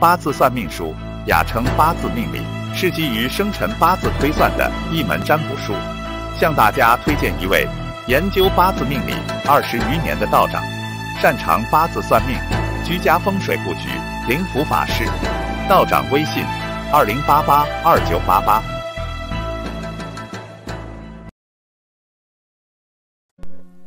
八字算命术，雅称八字命理，是基于生辰八字推算的一门占卜术。向大家推荐一位研究八字命理二十余年的道长，擅长八字算命、居家风水布局、灵符法事。道长微信：二零八八二九八八。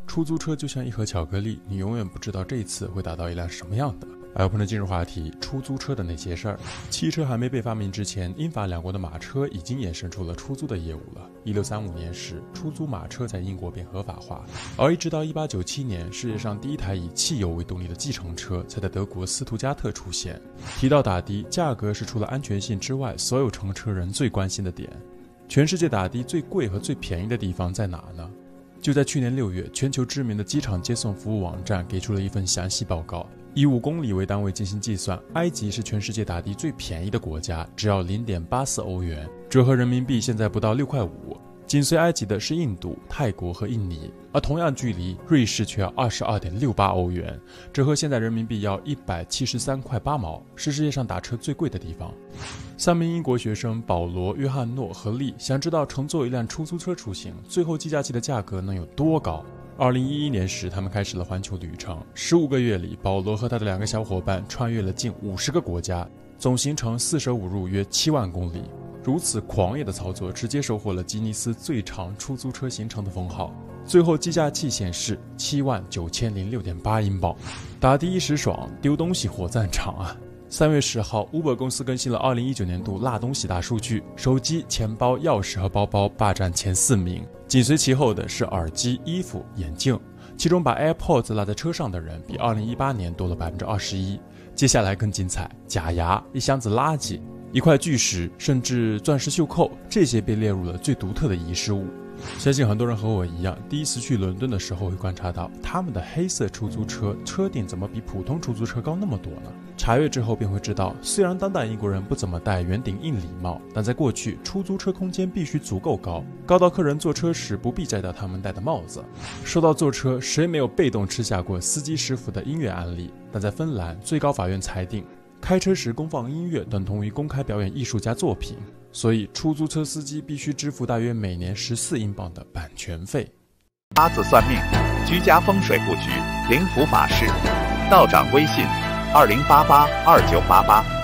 出租车就像一盒巧克力，你永远不知道这次会打到一辆什么样的。来，朋友进入话题：出租车的那些事儿。汽车还没被发明之前，英法两国的马车已经衍生出了出租的业务了。一六三五年时，出租马车在英国便合法化，而一直到一八九七年，世界上第一台以汽油为动力的计程车才在德国斯图加特出现。提到打的，价格是除了安全性之外，所有乘车人最关心的点。全世界打的最贵和最便宜的地方在哪呢？就在去年六月，全球知名的机场接送服务网站给出了一份详细报告。以五公里为单位进行计算，埃及是全世界打的最便宜的国家，只要零点八四欧元，折合人民币现在不到六块五。紧随埃及的是印度、泰国和印尼，而同样距离，瑞士却要二十二点六八欧元，折合现在人民币要一百七十三块八毛，是世界上打车最贵的地方。三名英国学生保罗、约翰诺和利想知道乘坐一辆出租车出行，最后计价器的价格能有多高。二零一一年时，他们开始了环球旅程，十五个月里，保罗和他的两个小伙伴穿越了近五十个国家，总行程四舍五入约七万公里。如此狂野的操作，直接收获了吉尼斯最长出租车行程的封号。最后计价器显示七万九千零六点八英镑，打的一时爽，丢东西火葬场啊！三月十号，Uber 公司更新了二零一九年度落东西大数据，手机、钱包、钥匙和包包霸占前四名，紧随其后的是耳机、衣服、眼镜，其中把 AirPods 落在车上的人比二零一八年多了百分之二十一。接下来更精彩，假牙、一箱子垃圾。一块巨石，甚至钻石袖扣，这些被列入了最独特的遗失物。相信很多人和我一样，第一次去伦敦的时候会观察到，他们的黑色出租车车顶怎么比普通出租车高那么多呢？查阅之后便会知道，虽然当代英国人不怎么戴圆顶硬礼帽，但在过去，出租车空间必须足够高，高到客人坐车时不必摘掉他们戴的帽子。说到坐车，谁没有被动吃下过司机师傅的音乐案例？但在芬兰，最高法院裁定。开车时公放音乐等同于公开表演艺术家作品，所以出租车司机必须支付大约每年十四英镑的版权费。八字算命、居家风水布局、灵符法事，道长微信：二零八八二九八八。